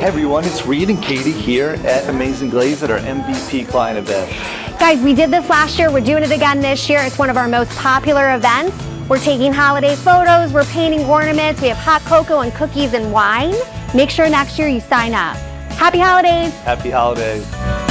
Hey everyone, it's Reed and Katie here at Amazing Glaze at our MVP client event. Guys, we did this last year. We're doing it again this year. It's one of our most popular events. We're taking holiday photos. We're painting ornaments. We have hot cocoa and cookies and wine. Make sure next year you sign up. Happy holidays. Happy holidays.